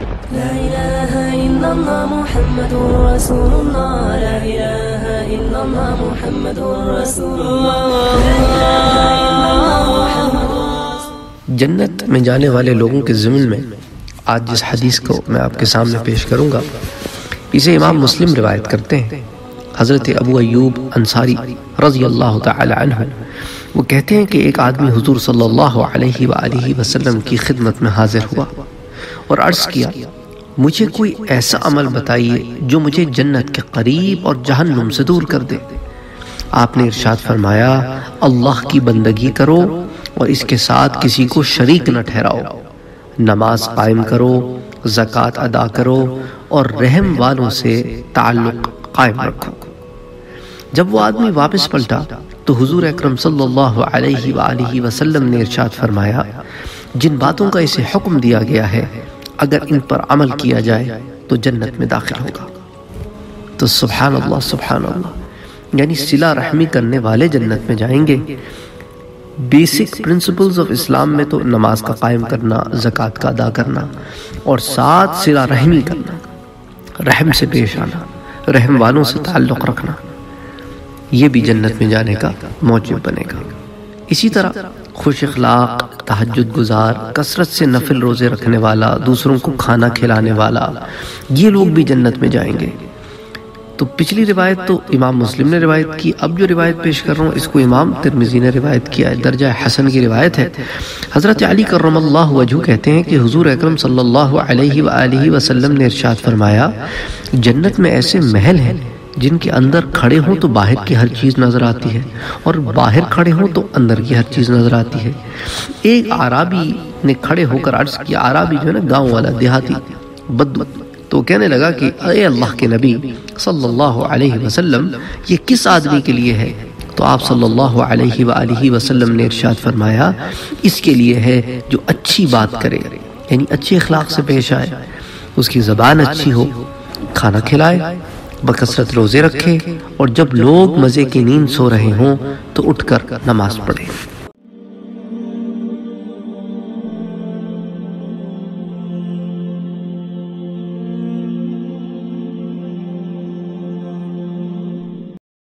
لا إله إلا الله محمد رسول الله. لا إله إلا الله محمد رسول الله. لا إله إلا الله محمد جنت میں جانے والے لوگوں کے ضمن میں آج جس حدیث کو میں آپ کے سامنے پیش کروں گا، اسے امام مسلم روایت کرتے ہیں۔ حضرت ابو ایوب انصاری رضی اللہ تعالی عنہ، وہ کہتے ہیں کہ ایک آدمی حضور صلی اللہ علیہ وآلہ وسلم کی خدمت میں حاضر ہوا۔ اور عرض کیا، مجھے کوئی ایسا عمل بتائیے جو مجھے جنت کے قریب اور جہنم سے دور کر دے۔ آپ نے ارشاد فرمایا، اللہ کی بندگی کرو اور اس کے ساتھ کسی کو شریک نہ ٹھہراؤ۔ نماز قائم کرو، زکوٰۃ ادا کرو اور رحم والوں سے تعلق قائم رکھو۔ جب وہ آدمی واپس پلٹا تو حضور اکرم صلی اللہ علیہ وآلہ وسلم نے ارشاد فرمایا جن باتوں کا اسے حکم دیا گیا ہے، اگر ان پر عمل کیا جائے تو جنت میں داخل ہوگا۔ تو سبحان اللہ سبحان اللہ یعنی صلہ رحمی کرنے والے جنت میں جائیں گے۔ بیسک پرنسپلز آف اسلام میں تو نماز کا قائم کرنا، زکوٰۃ کا ادا کرنا اور ساتھ صلہ رحمی کرنا، رحم سے پیش آنا، رحم والوں سے تعلق رکھنا، یہ بھی جنت میں جانے کا موجب بنے گا۔ اسی طرح خوش اخلاق تحجد گزار، کثرت سے نفل روزے رکھنے والا، دوسروں کو کھانا کھلانے والا، یہ لوگ بھی جنت میں جائیں گے۔ تو پچھلی روایت تو امام مسلم نے روایت کی، اب جو روایت پیش کر رہا ہوں، اس کو امام ترمیزی نے روایت کیا ہے، درجہ حسن کی روایت ہے۔ حضرت علی کرم اللہ وجہ کہتے ہیں کہ حضور اکرم صلی اللہ علیہ وآلہ وسلم نے ارشاد فرمایا، جنت میں ایسے محل ہیں جن کے اندر کھڑے ہوں تو باہر کی ہر چیز نظر آتی ہے اور باہر کھڑے ہوں تو اندر کی ہر چیز نظر آتی ہے۔ ایک عرابی نے کھڑے ہو کر عرض کیا عرابی جو ہے نا، گاؤں والا، دیہاتی، بدو۔ تو کہنے لگا کہ، اے اللہ کے نبی صلی اللہ علیہ وسلم، یہ کس آدمی کے لیے ہے؟ تو آپ صلی اللہ علیہ وآلہ وسلم نے ارشاد فرمایا، اس کے لیے ہے جو اچھی بات کرے یعنی اچھے اخلاق سے پیش آئے۔ اس کی زبان اچھی ہو، کھانا کھلائے بکثرت روزے رکھے اور جب لوگ مزے کی نیند سو رہے ہوں تو اٹھ کر نماز پڑھیں